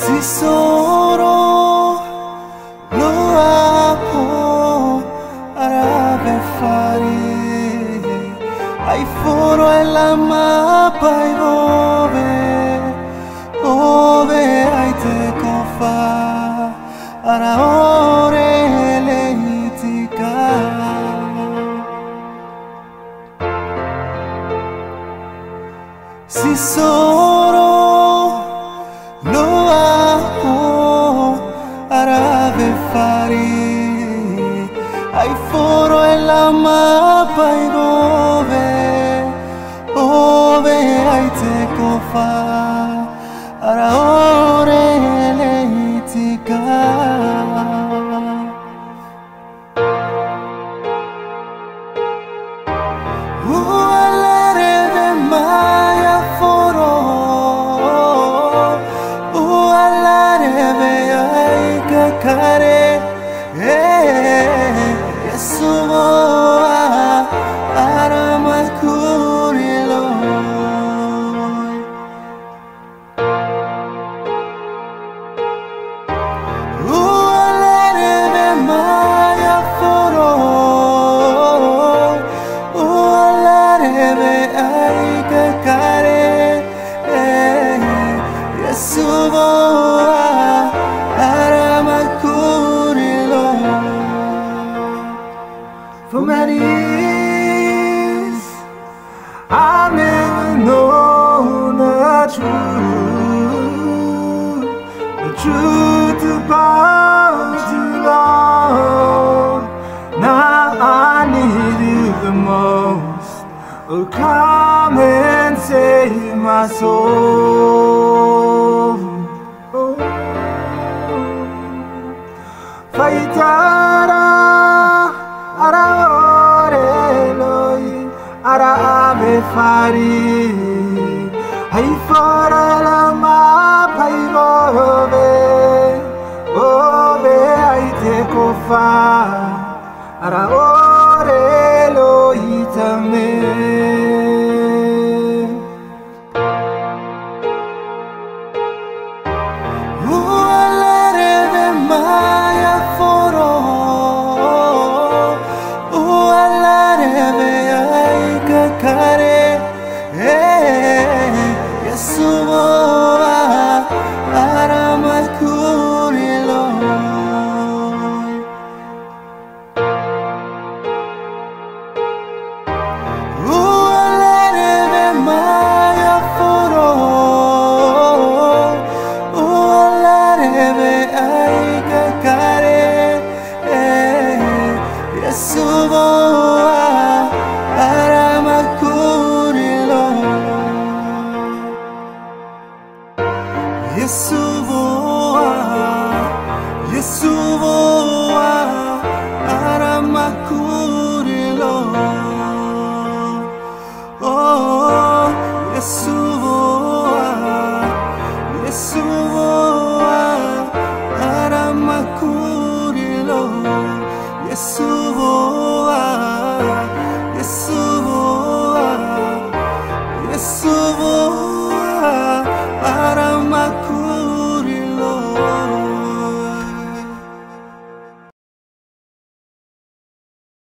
si solo lo amo arabe fari. Ai foro e la mappa e ove ove ai te cofa ara ore le itica si solo ai foro e la mappa i ove ove ai te kofa ara ore le itika Ualarebe maya foro. Ualarebe ay kakare 告诉我。For many years I've never known the truth. The truth about you, Lord. Now I need you the most. Oh, come and save my soul. Oh. Faitara farei aí fora Yesu Yesu arama kurilo Oh, Yeshua, Yeshua, Aramakurilo, Yeshua, Yeshua,